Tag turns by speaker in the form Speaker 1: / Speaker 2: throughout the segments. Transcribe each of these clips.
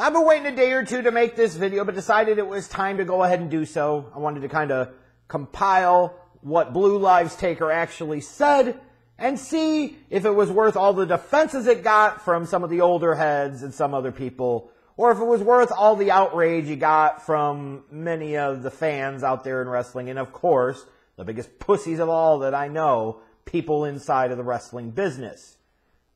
Speaker 1: I've been waiting a day or two to make this video, but decided it was time to go ahead and do so. I wanted to kind of compile what Blue Lives Taker actually said and see if it was worth all the defenses it got from some of the older heads and some other people, or if it was worth all the outrage he got from many of the fans out there in wrestling, and of course, the biggest pussies of all that I know, people inside of the wrestling business.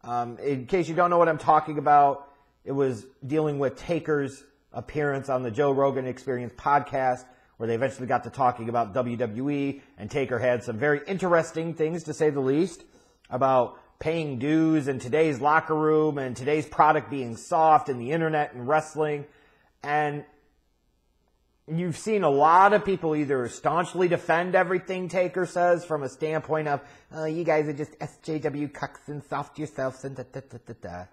Speaker 1: Um, in case you don't know what I'm talking about, it was dealing with Taker's appearance on the Joe Rogan Experience podcast, where they eventually got to talking about WWE, and Taker had some very interesting things to say the least about paying dues and today's locker room and today's product being soft and the internet and wrestling. And you've seen a lot of people either staunchly defend everything Taker says from a standpoint of, oh, you guys are just SJW cucks and soft yourselves and da da da da da.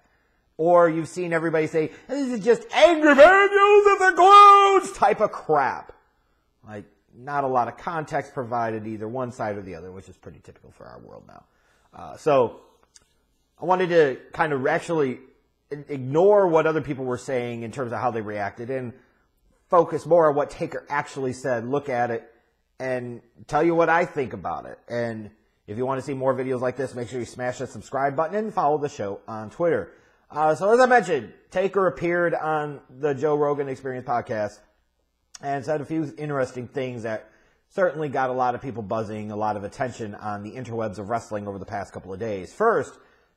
Speaker 1: Or you've seen everybody say, this is just angry manuals of the clowns type of crap. Like, not a lot of context provided either one side or the other, which is pretty typical for our world now. Uh, so, I wanted to kind of actually ignore what other people were saying in terms of how they reacted and focus more on what Taker actually said, look at it, and tell you what I think about it. And if you want to see more videos like this, make sure you smash that subscribe button and follow the show on Twitter. Uh, so as I mentioned, Taker appeared on the Joe Rogan Experience podcast and said a few interesting things that certainly got a lot of people buzzing, a lot of attention on the interwebs of wrestling over the past couple of days. First,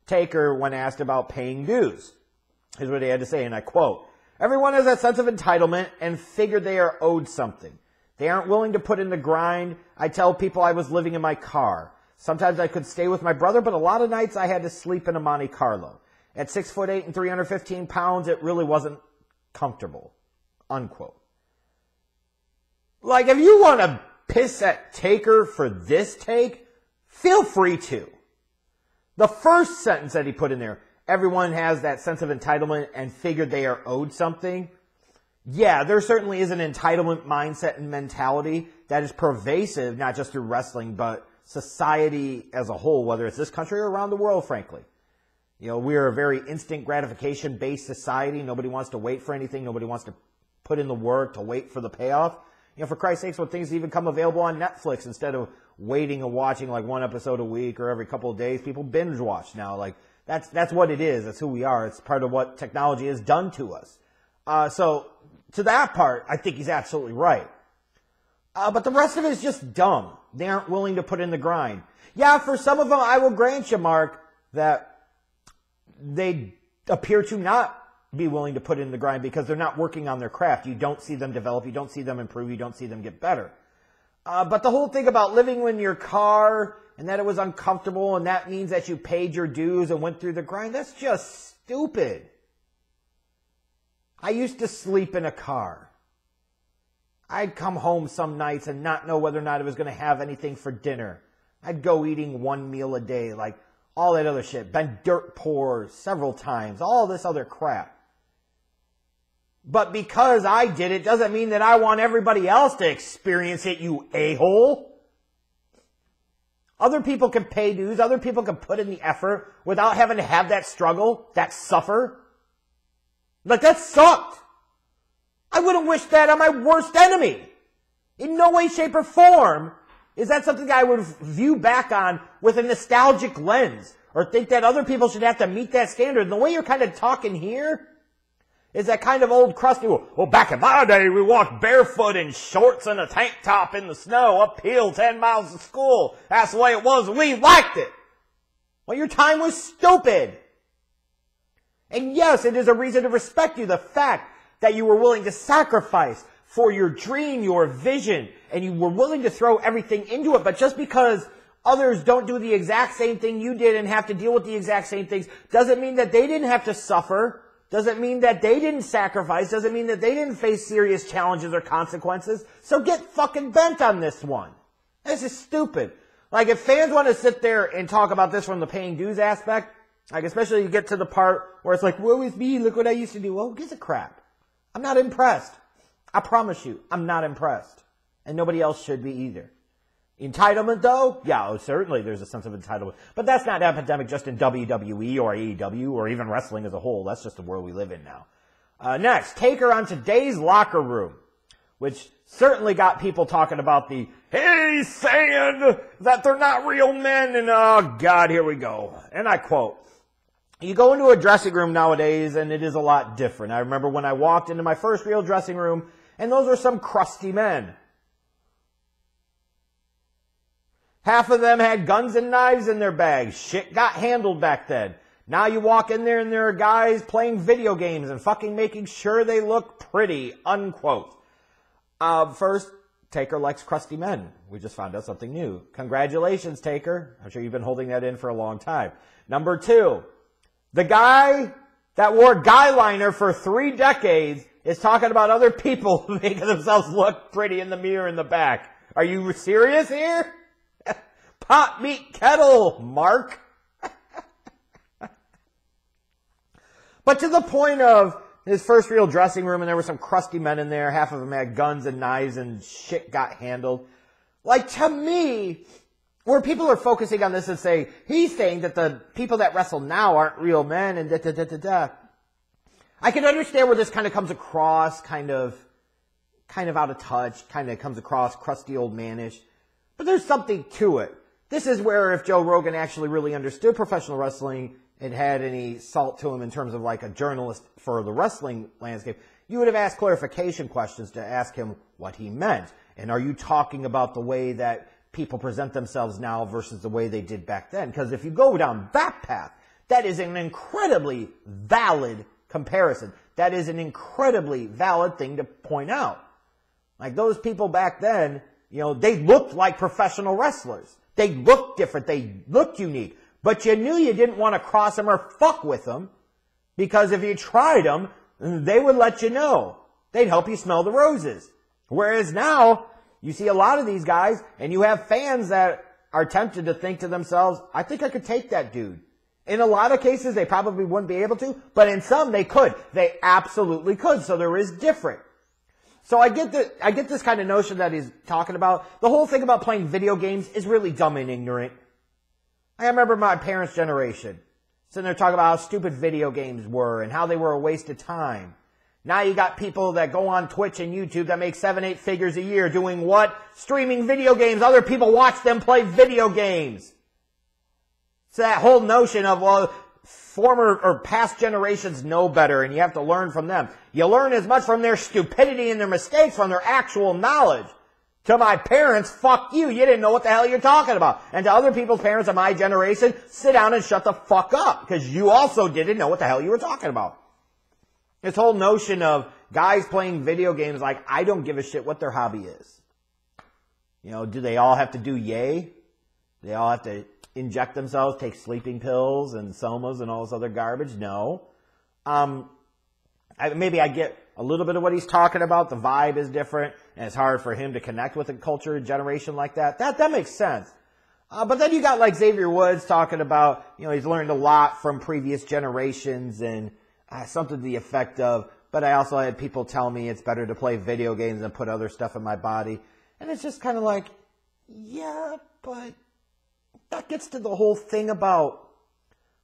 Speaker 1: Taker, when asked about paying dues, is what he had to say, and I quote, Everyone has that sense of entitlement and figure they are owed something. They aren't willing to put in the grind. I tell people I was living in my car. Sometimes I could stay with my brother, but a lot of nights I had to sleep in a Monte Carlo. At six foot eight and 315 pounds, it really wasn't comfortable. Unquote. Like, if you want to piss at Taker for this take, feel free to. The first sentence that he put in there, everyone has that sense of entitlement and figured they are owed something. Yeah, there certainly is an entitlement mindset and mentality that is pervasive, not just through wrestling, but society as a whole, whether it's this country or around the world, frankly. You know, we're a very instant gratification based society. Nobody wants to wait for anything. Nobody wants to put in the work to wait for the payoff. You know, for Christ's sakes, when things even come available on Netflix instead of waiting and watching like one episode a week or every couple of days, people binge watch now. Like that's that's what it is. That's who we are. It's part of what technology has done to us. Uh, so to that part, I think he's absolutely right. Uh, but the rest of it is just dumb. They aren't willing to put in the grind. Yeah, for some of them, I will grant you, Mark, that they appear to not be willing to put in the grind because they're not working on their craft. You don't see them develop. You don't see them improve. You don't see them get better. Uh, but the whole thing about living in your car and that it was uncomfortable and that means that you paid your dues and went through the grind, that's just stupid. I used to sleep in a car. I'd come home some nights and not know whether or not I was going to have anything for dinner. I'd go eating one meal a day. Like, all that other shit, been dirt poor several times, all this other crap. But because I did it doesn't mean that I want everybody else to experience it, you a-hole. Other people can pay dues, other people can put in the effort without having to have that struggle, that suffer. Like that sucked. I wouldn't wish that on my worst enemy. In no way, shape, or form is that something I would view back on with a nostalgic lens or think that other people should have to meet that standard? And the way you're kind of talking here is that kind of old crusty, well, back in my day, we walked barefoot in shorts and a tank top in the snow uphill 10 miles to school. That's the way it was. We liked it. Well, your time was stupid. And yes, it is a reason to respect you. The fact that you were willing to sacrifice for your dream, your vision, and you were willing to throw everything into it. But just because others don't do the exact same thing you did and have to deal with the exact same things doesn't mean that they didn't have to suffer. Doesn't mean that they didn't sacrifice. Doesn't mean that they didn't face serious challenges or consequences. So get fucking bent on this one. This is stupid. Like if fans want to sit there and talk about this from the paying dues aspect, like especially you get to the part where it's like, woe is me, look what I used to do. Well, who gives a crap? I'm not impressed. I promise you, I'm not impressed. And nobody else should be either. Entitlement though? Yeah, oh, certainly there's a sense of entitlement. But that's not epidemic just in WWE or AEW or even wrestling as a whole. That's just the world we live in now. Uh, next, Taker on today's locker room, which certainly got people talking about the, he's saying that they're not real men, and oh god, here we go. And I quote, you go into a dressing room nowadays and it is a lot different. I remember when I walked into my first real dressing room and those were some crusty men. Half of them had guns and knives in their bags. Shit got handled back then. Now you walk in there and there are guys playing video games and fucking making sure they look pretty, unquote. Uh, first, Taker likes crusty men. We just found out something new. Congratulations, Taker. I'm sure you've been holding that in for a long time. Number two, the guy that wore guyliner for three decades is talking about other people making themselves look pretty in the mirror in the back. Are you serious here? Pot meat kettle, Mark. but to the point of his first real dressing room and there were some crusty men in there. Half of them had guns and knives and shit got handled. Like to me, where people are focusing on this and say, he's saying that the people that wrestle now aren't real men and da da da da da. I can understand where this kind of comes across kind of, kind of out of touch, kind of comes across crusty old manish. But there's something to it. This is where if Joe Rogan actually really understood professional wrestling and had any salt to him in terms of like a journalist for the wrestling landscape, you would have asked clarification questions to ask him what he meant. And are you talking about the way that people present themselves now versus the way they did back then. Because if you go down that path, that is an incredibly valid comparison. That is an incredibly valid thing to point out. Like those people back then, you know, they looked like professional wrestlers. They looked different. They looked unique. But you knew you didn't want to cross them or fuck with them because if you tried them, they would let you know. They'd help you smell the roses. Whereas now, you see a lot of these guys, and you have fans that are tempted to think to themselves, I think I could take that dude. In a lot of cases, they probably wouldn't be able to, but in some, they could. They absolutely could. So there is different. So I get the, I get this kind of notion that he's talking about. The whole thing about playing video games is really dumb and ignorant. I remember my parents' generation sitting there talking about how stupid video games were and how they were a waste of time. Now you got people that go on Twitch and YouTube that make seven, eight figures a year doing what? Streaming video games. Other people watch them play video games. So that whole notion of, well, former or past generations know better and you have to learn from them. You learn as much from their stupidity and their mistakes from their actual knowledge. To my parents, fuck you. You didn't know what the hell you're talking about. And to other people's parents of my generation, sit down and shut the fuck up because you also didn't know what the hell you were talking about. This whole notion of guys playing video games like, I don't give a shit what their hobby is. You know, do they all have to do yay? They all have to inject themselves, take sleeping pills and somas and all this other garbage? No. Um, I, maybe I get a little bit of what he's talking about. The vibe is different, and it's hard for him to connect with a culture generation like that. That that makes sense. Uh, but then you got like Xavier Woods talking about, you know, he's learned a lot from previous generations and uh, something to the effect of, but I also had people tell me it's better to play video games than put other stuff in my body. And it's just kind of like, yeah, but that gets to the whole thing about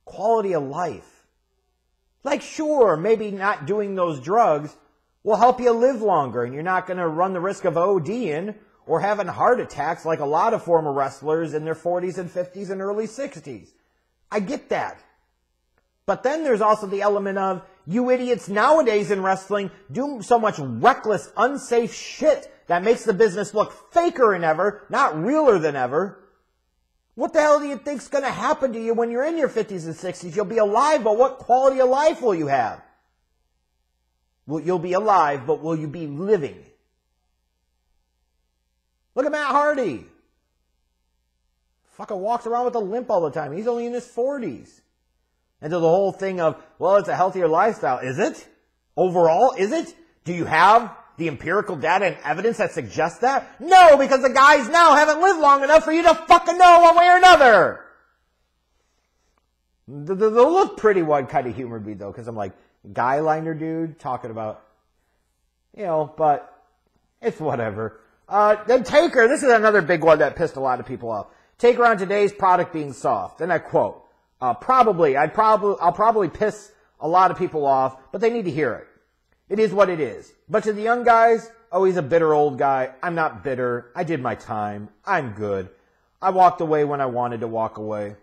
Speaker 1: quality of life. Like, sure, maybe not doing those drugs will help you live longer and you're not going to run the risk of ODing or having heart attacks like a lot of former wrestlers in their 40s and 50s and early 60s. I get that. But then there's also the element of you idiots nowadays in wrestling do so much reckless, unsafe shit that makes the business look faker than ever, not realer than ever. What the hell do you think's going to happen to you when you're in your 50s and 60s? You'll be alive, but what quality of life will you have? Well, you'll be alive, but will you be living? Look at Matt Hardy. Fucking walks around with a limp all the time. He's only in his 40s into the whole thing of, well, it's a healthier lifestyle. Is it? Overall, is it? Do you have the empirical data and evidence that suggests that? No, because the guys now haven't lived long enough for you to fucking know one way or another. The, the, the look pretty one kind of humored me though, because I'm like, guy liner dude talking about, you know, but it's whatever. Uh, then Taker, this is another big one that pissed a lot of people off. Taker on today's product being soft. And I quote, uh, probably, I'd probably, I'll probably piss a lot of people off, but they need to hear it. It is what it is. But to the young guys, oh, he's a bitter old guy. I'm not bitter. I did my time. I'm good. I walked away when I wanted to walk away.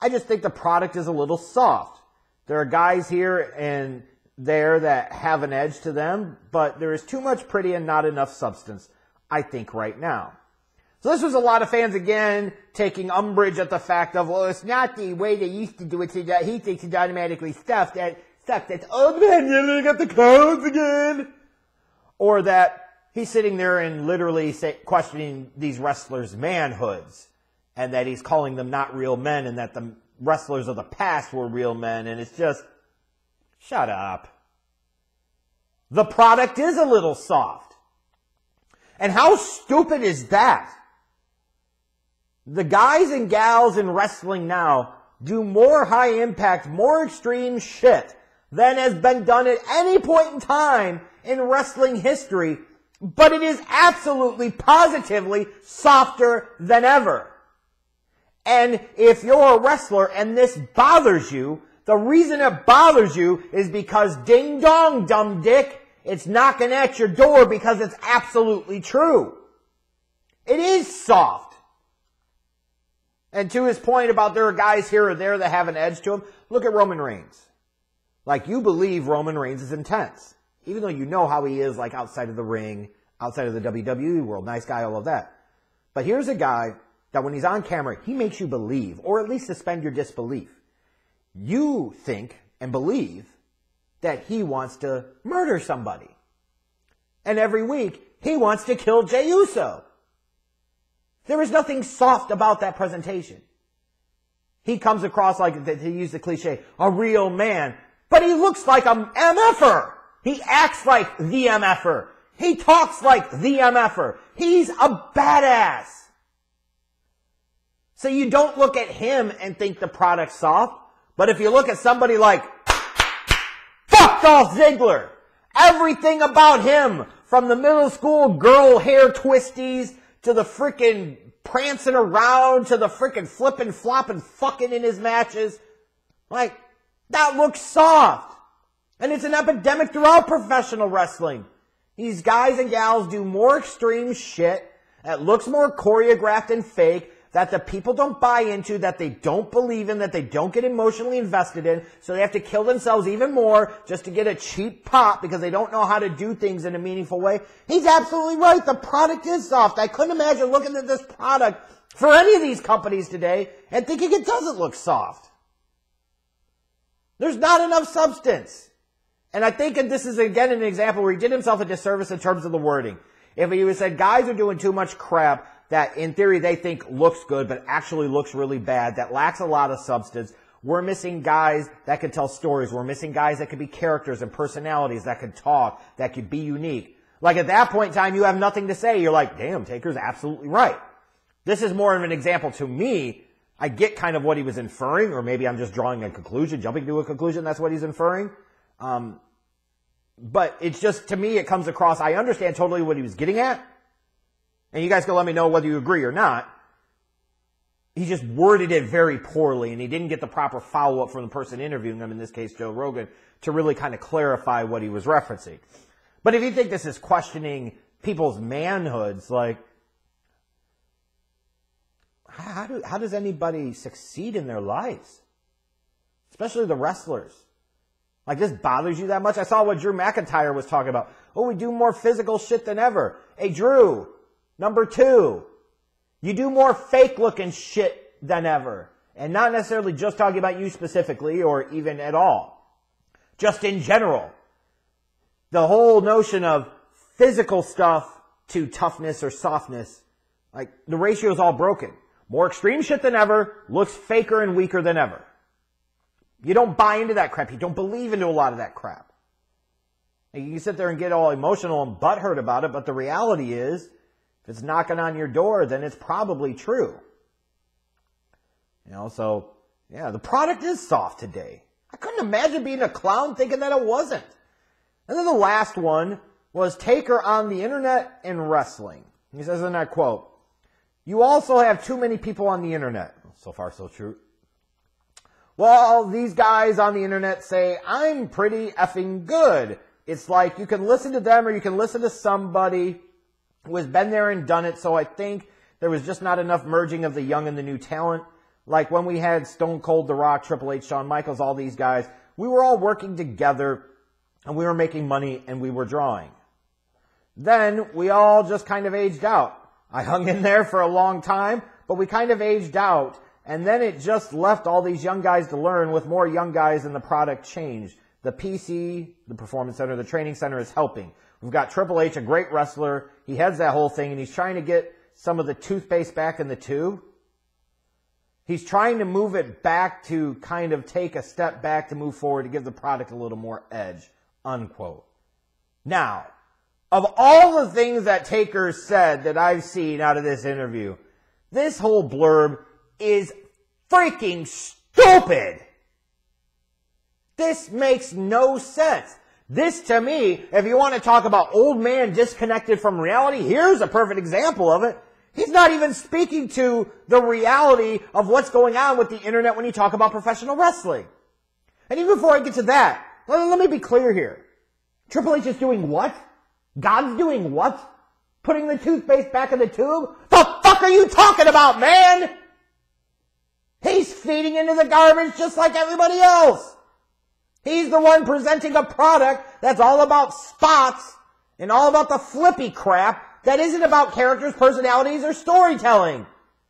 Speaker 1: I just think the product is a little soft. There are guys here and there that have an edge to them, but there is too much pretty and not enough substance, I think, right now. So this was a lot of fans again taking umbrage at the fact of, well, it's not the way they used to do it. he thinks it's automatically stuffed. Sucks. It's old oh, man. You got the clothes again. Or that he's sitting there and literally say, questioning these wrestlers' manhoods and that he's calling them not real men and that the wrestlers of the past were real men. And it's just, shut up. The product is a little soft. And how stupid is that? The guys and gals in wrestling now do more high impact, more extreme shit than has been done at any point in time in wrestling history, but it is absolutely positively softer than ever. And if you're a wrestler and this bothers you, the reason it bothers you is because ding dong, dumb dick, it's knocking at your door because it's absolutely true. It is soft. And to his point about there are guys here or there that have an edge to them, look at Roman Reigns. Like you believe Roman Reigns is intense. Even though you know how he is like outside of the ring, outside of the WWE world, nice guy, all of that. But here's a guy that when he's on camera, he makes you believe, or at least suspend your disbelief. You think and believe that he wants to murder somebody. And every week, he wants to kill Jey Uso. There is nothing soft about that presentation. He comes across like, to use the cliche, a real man, but he looks like a MFer. He acts like the MFer. He talks like the MFer. He's a badass. So you don't look at him and think the product's soft. But if you look at somebody like, fuck Dolph Ziggler, everything about him, from the middle school girl hair twisties to the freaking prancing around to the freaking flipping, flopping, fucking in his matches, like, that looks soft. And it's an epidemic throughout professional wrestling. These guys and gals do more extreme shit that looks more choreographed and fake that the people don't buy into, that they don't believe in, that they don't get emotionally invested in, so they have to kill themselves even more just to get a cheap pop because they don't know how to do things in a meaningful way. He's absolutely right. The product is soft. I couldn't imagine looking at this product for any of these companies today and thinking it doesn't look soft. There's not enough substance. And I think that this is again an example where he did himself a disservice in terms of the wording. If he would said guys are doing too much crap that in theory they think looks good but actually looks really bad, that lacks a lot of substance, we're missing guys that could tell stories. We're missing guys that could be characters and personalities that could talk, that could be unique. Like at that point in time, you have nothing to say. You're like, damn, Taker's absolutely right. This is more of an example to me. I get kind of what he was inferring, or maybe I'm just drawing a conclusion, jumping to a conclusion. That's what he's inferring. Um, but it's just, to me, it comes across, I understand totally what he was getting at. And you guys can let me know whether you agree or not. He just worded it very poorly and he didn't get the proper follow up from the person interviewing him, in this case, Joe Rogan, to really kind of clarify what he was referencing. But if you think this is questioning people's manhoods, like, how, do, how does anybody succeed in their lives? Especially the wrestlers. Like this bothers you that much? I saw what Drew McIntyre was talking about. Oh, we do more physical shit than ever. Hey, Drew, number two, you do more fake looking shit than ever. And not necessarily just talking about you specifically or even at all. Just in general. The whole notion of physical stuff to toughness or softness, like the ratio is all broken. More extreme shit than ever, looks faker and weaker than ever. You don't buy into that crap. You don't believe into a lot of that crap. And you can sit there and get all emotional and butthurt about it, but the reality is, if it's knocking on your door, then it's probably true. You know, so, yeah, the product is soft today. I couldn't imagine being a clown thinking that it wasn't. And then the last one was Taker on the internet and wrestling. He says in that quote, you also have too many people on the internet. So far, so true. Well, these guys on the internet say, I'm pretty effing good. It's like you can listen to them or you can listen to somebody who has been there and done it. So I think there was just not enough merging of the young and the new talent. Like when we had Stone Cold, The Rock, Triple H, Shawn Michaels, all these guys, we were all working together and we were making money and we were drawing. Then we all just kind of aged out. I hung in there for a long time, but we kind of aged out. And then it just left all these young guys to learn with more young guys and the product changed. The PC, the Performance Center, the Training Center is helping. We've got Triple H, a great wrestler. He heads that whole thing and he's trying to get some of the toothpaste back in the tube. He's trying to move it back to kind of take a step back to move forward to give the product a little more edge. Unquote. Now, of all the things that Taker said that I've seen out of this interview, this whole blurb is freaking stupid. This makes no sense. This to me, if you want to talk about old man disconnected from reality, here's a perfect example of it. He's not even speaking to the reality of what's going on with the internet when you talk about professional wrestling. And even before I get to that, let, me be clear here. Triple H is doing what? God's doing what? Putting the toothpaste back in the tube? The fuck are you talking about, man? He's feeding into the garbage just like everybody else. He's the one presenting a product that's all about spots and all about the flippy crap that isn't about characters, personalities, or storytelling.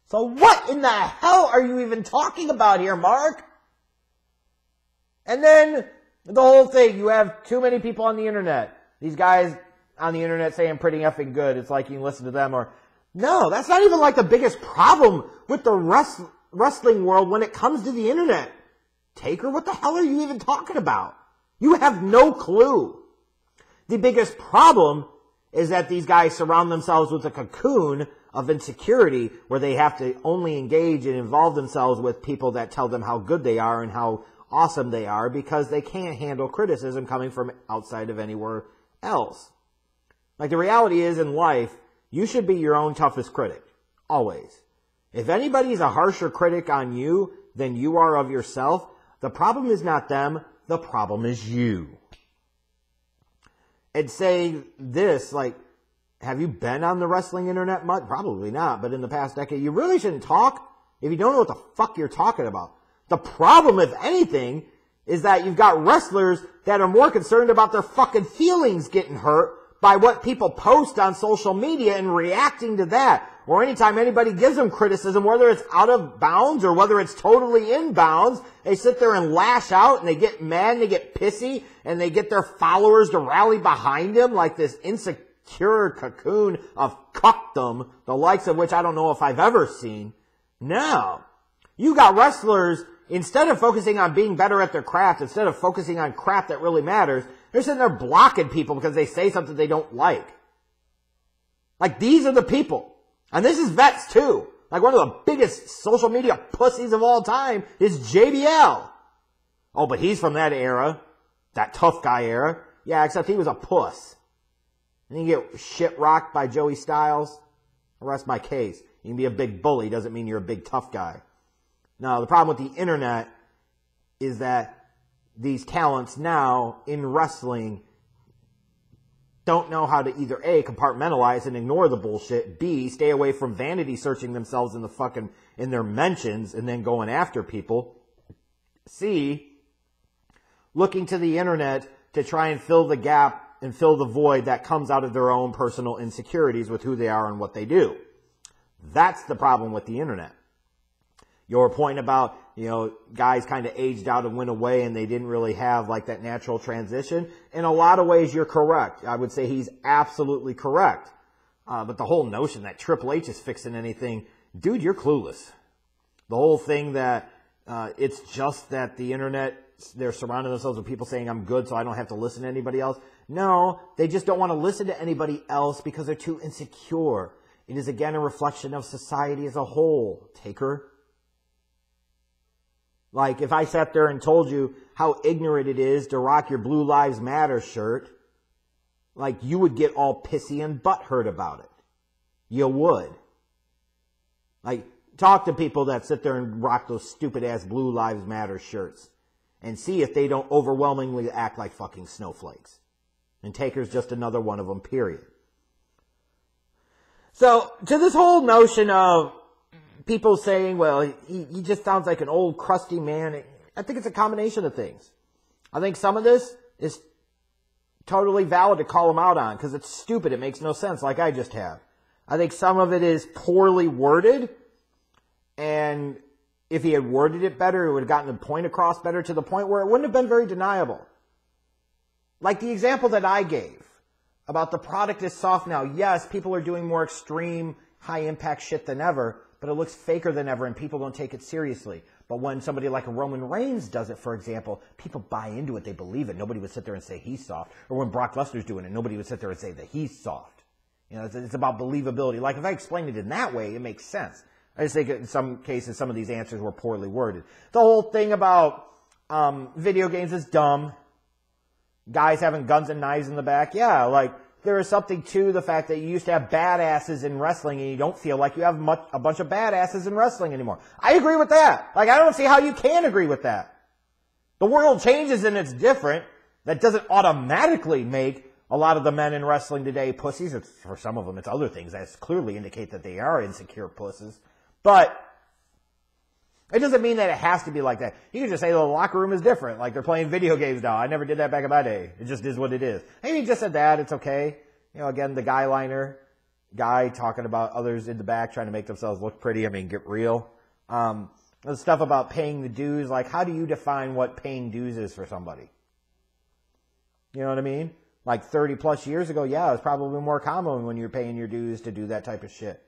Speaker 1: So what in the hell are you even talking about here, Mark? And then the whole thing, you have too many people on the internet. These guys on the internet saying pretty effing good. It's like you listen to them or, no, that's not even like the biggest problem with the rest, wrestling world when it comes to the internet. Taker, what the hell are you even talking about? You have no clue. The biggest problem is that these guys surround themselves with a cocoon of insecurity where they have to only engage and involve themselves with people that tell them how good they are and how awesome they are because they can't handle criticism coming from outside of anywhere else. Like the reality is in life, you should be your own toughest critic. Always. If anybody's a harsher critic on you than you are of yourself, the problem is not them, the problem is you. And say this, like, have you been on the wrestling internet much? Probably not, but in the past decade, you really shouldn't talk if you don't know what the fuck you're talking about. The problem, if anything, is that you've got wrestlers that are more concerned about their fucking feelings getting hurt by what people post on social media and reacting to that. Or anytime anybody gives them criticism, whether it's out of bounds or whether it's totally in bounds, they sit there and lash out and they get mad and they get pissy and they get their followers to rally behind them like this insecure cocoon of cuckdom, the likes of which I don't know if I've ever seen. No. You got wrestlers, instead of focusing on being better at their craft, instead of focusing on crap that really matters, they're sitting there blocking people because they say something they don't like. Like these are the people. And this is vets too. Like one of the biggest social media pussies of all time is JBL. Oh, but he's from that era. That tough guy era. Yeah, except he was a puss. And you get shit rocked by Joey Styles. Rest my case. You can be a big bully doesn't mean you're a big tough guy. Now, the problem with the internet is that these talents now in wrestling don't know how to either A, compartmentalize and ignore the bullshit, B, stay away from vanity searching themselves in the fucking, in their mentions and then going after people. C, looking to the internet to try and fill the gap and fill the void that comes out of their own personal insecurities with who they are and what they do. That's the problem with the internet. Your point about, you know, guys kind of aged out and went away and they didn't really have like that natural transition. In a lot of ways, you're correct. I would say he's absolutely correct. Uh, but the whole notion that Triple H is fixing anything, dude, you're clueless. The whole thing that uh, it's just that the internet, they're surrounding themselves with people saying I'm good so I don't have to listen to anybody else. No, they just don't want to listen to anybody else because they're too insecure. It is again a reflection of society as a whole. Taker. Like if I sat there and told you how ignorant it is to rock your Blue Lives Matter shirt, like you would get all pissy and butthurt about it. You would. Like talk to people that sit there and rock those stupid ass Blue Lives Matter shirts and see if they don't overwhelmingly act like fucking snowflakes. And Taker's just another one of them, period. So, to this whole notion of people saying, well, he, he just sounds like an old crusty man, I think it's a combination of things. I think some of this is totally valid to call him out on because it's stupid. It makes no sense, like I just have. I think some of it is poorly worded, and if he had worded it better, it would have gotten the point across better to the point where it wouldn't have been very deniable. Like the example that I gave about the product is soft now. Yes, people are doing more extreme, high impact shit than ever, but it looks faker than ever and people don't take it seriously. But when somebody like a Roman Reigns does it, for example, people buy into it, they believe it. Nobody would sit there and say he's soft. Or when Brock Lesnar's doing it, nobody would sit there and say that he's soft. You know, it's, it's about believability. Like if I explain it in that way, it makes sense. I just think in some cases, some of these answers were poorly worded. The whole thing about um, video games is dumb. Guys having guns and knives in the back, yeah, like there is something to the fact that you used to have badasses in wrestling and you don't feel like you have much, a bunch of badasses in wrestling anymore. I agree with that. Like, I don't see how you can agree with that. The world changes and it's different. That doesn't automatically make a lot of the men in wrestling today pussies. It's, for some of them, it's other things that clearly indicate that they are insecure pussies. But it doesn't mean that it has to be like that. You can just say the locker room is different. Like they're playing video games now. I never did that back in my day. It just is what it is. Maybe just said that. It's okay. You know, again, the guy liner, guy talking about others in the back trying to make themselves look pretty. I mean, get real. Um, the stuff about paying the dues. Like, how do you define what paying dues is for somebody? You know what I mean? Like 30 plus years ago, yeah, it was probably more common when you're paying your dues to do that type of shit.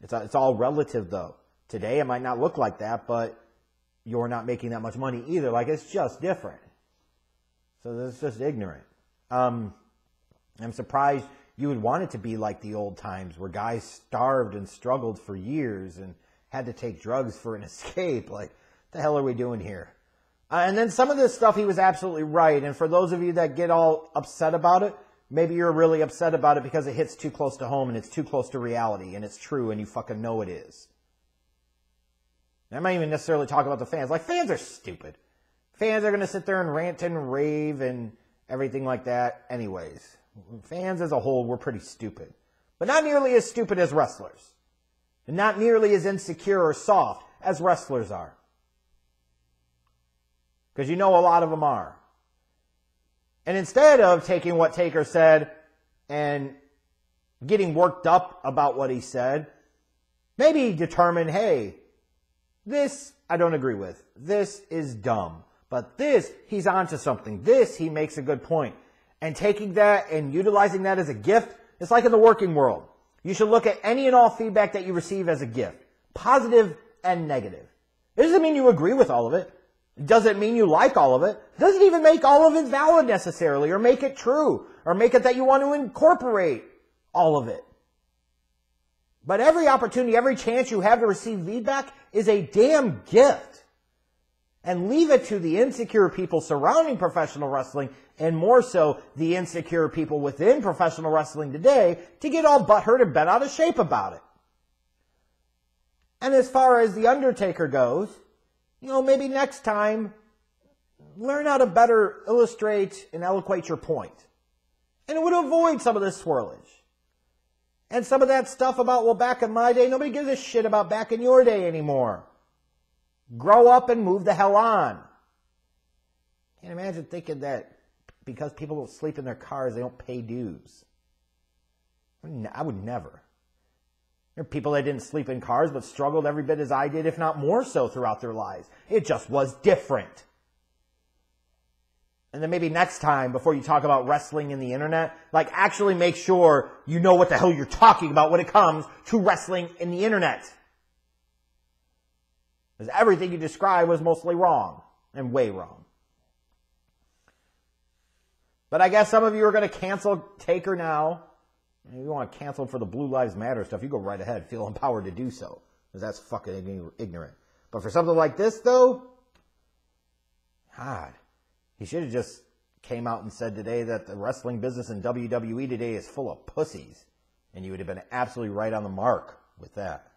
Speaker 1: It's, it's all relative though. Today it might not look like that, but you're not making that much money either. Like it's just different. So it's just ignorant. Um, I'm surprised you would want it to be like the old times where guys starved and struggled for years and had to take drugs for an escape. Like, the hell are we doing here? Uh, and then some of this stuff he was absolutely right. And for those of you that get all upset about it, maybe you're really upset about it because it hits too close to home and it's too close to reality and it's true and you fucking know it is. I'm not even necessarily talking about the fans. Like, fans are stupid. Fans are going to sit there and rant and rave and everything like that, anyways. Fans as a whole, we're pretty stupid. But not nearly as stupid as wrestlers. And not nearly as insecure or soft as wrestlers are. Because you know a lot of them are. And instead of taking what Taker said and getting worked up about what he said, maybe determine, hey, this I don't agree with. This is dumb. But this, he's onto something. This, he makes a good point. And taking that and utilizing that as a gift, it's like in the working world. You should look at any and all feedback that you receive as a gift, positive and negative. It doesn't mean you agree with all of it. It doesn't mean you like all of it. it. Doesn't even make all of it valid necessarily, or make it true, or make it that you want to incorporate all of it. But every opportunity, every chance you have to receive feedback is a damn gift. And leave it to the insecure people surrounding professional wrestling, and more so the insecure people within professional wrestling today, to get all butthurt and bent out of shape about it. And as far as The Undertaker goes, you know, maybe next time, learn how to better illustrate and eloquate your point. And it would avoid some of this swirlage. And some of that stuff about, well, back in my day, nobody gives a shit about back in your day anymore. Grow up and move the hell on. Can't imagine thinking that because people don't sleep in their cars, they don't pay dues. I would never. There are people that didn't sleep in cars but struggled every bit as I did, if not more so, throughout their lives. It just was different. And then maybe next time, before you talk about wrestling in the internet, like actually make sure you know what the hell you're talking about when it comes to wrestling in the internet. Because everything you described was mostly wrong and way wrong. But I guess some of you are going to cancel Taker now. If you want to cancel for the Blue Lives Matter stuff, you go right ahead. Feel empowered to do so. Because that's fucking ignorant. But for something like this, though, God. He should have just came out and said today that the wrestling business in WWE today is full of pussies. And you would have been absolutely right on the mark with that.